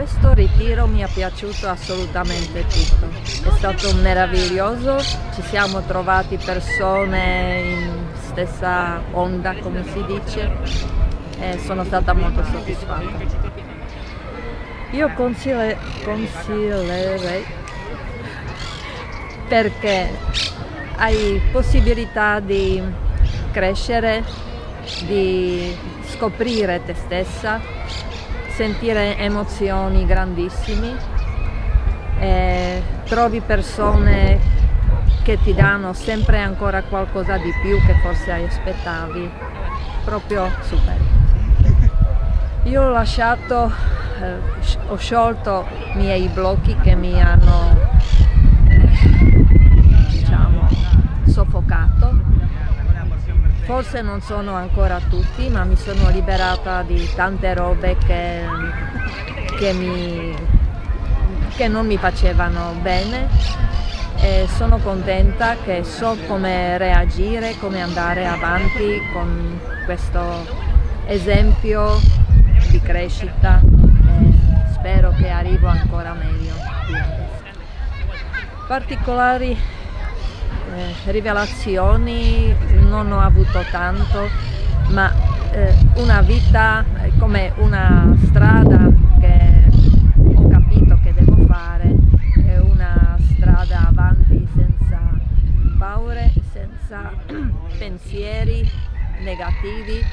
questo ritiro mi è piaciuto assolutamente tutto, è stato meraviglioso, ci siamo trovati persone in stessa onda come si dice e sono stata molto soddisfatta. Io consigli consiglierei perché hai possibilità di crescere, di scoprire te stessa, sentire emozioni grandissime, eh, trovi persone che ti danno sempre ancora qualcosa di più che forse aspettavi, proprio super. Io ho lasciato, eh, ho sciolto i miei blocchi che mi hanno diciamo, soffocato Forse non sono ancora tutti, ma mi sono liberata di tante robe che, che, mi, che non mi facevano bene e sono contenta che so come reagire, come andare avanti con questo esempio di crescita e spero che arrivo ancora meglio. Particolari eh, rivelazioni non ho avuto tanto, ma eh, una vita come una strada che ho capito che devo fare, è una strada avanti senza paure, senza pensieri negativi,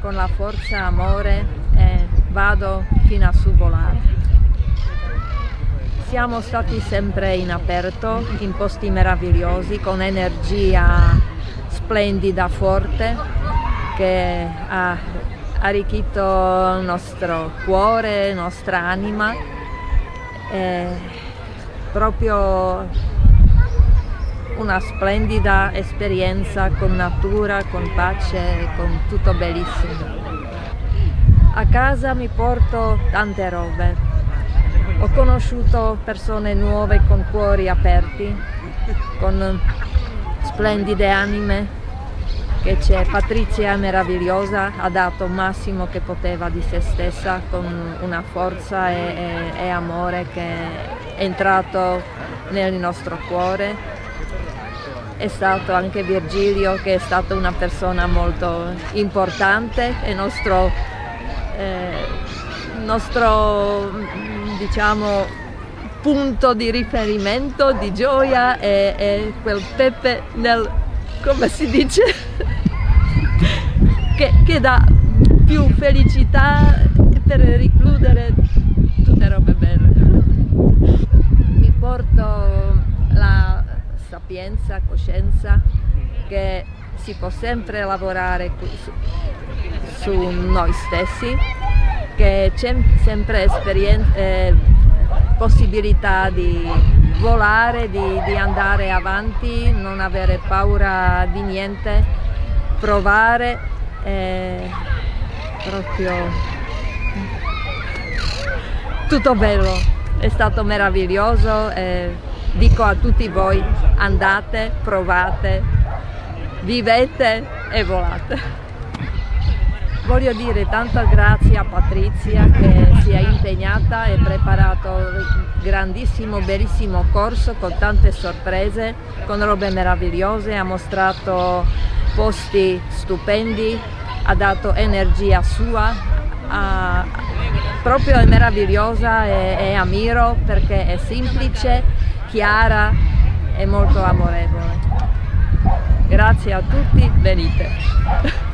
con la forza amore e vado fino a su volare. Siamo stati sempre in aperto, in posti meravigliosi, con energia splendida, forte, che ha arricchito il nostro cuore, la nostra anima. È proprio una splendida esperienza con natura, con pace, con tutto bellissimo. A casa mi porto tante robe, ho conosciuto persone nuove con cuori aperti, con splendide anime, che c'è Patrizia meravigliosa, ha dato massimo che poteva di se stessa con una forza e, e, e amore che è entrato nel nostro cuore. È stato anche Virgilio che è stato una persona molto importante, è nostro, eh, nostro diciamo, punto di riferimento, di gioia e, e quel pepe nel, come si dice, che, che dà più felicità per richiudere tutte robe belle. Mi porto la sapienza, coscienza che si può sempre lavorare su, su noi stessi che c'è sempre eh, possibilità di volare, di, di, andare avanti, non avere paura di niente, provare, eh, proprio tutto bello, è stato meraviglioso, eh, dico a tutti voi andate, provate, vivete e volate. Voglio dire tanta grazie a Patrizia che si è impegnata e preparato un grandissimo, bellissimo corso con tante sorprese, con robe meravigliose, ha mostrato posti stupendi, ha dato energia sua, ha, proprio è meravigliosa e, e ammiro perché è semplice, chiara e molto amorevole. Grazie a tutti, venite!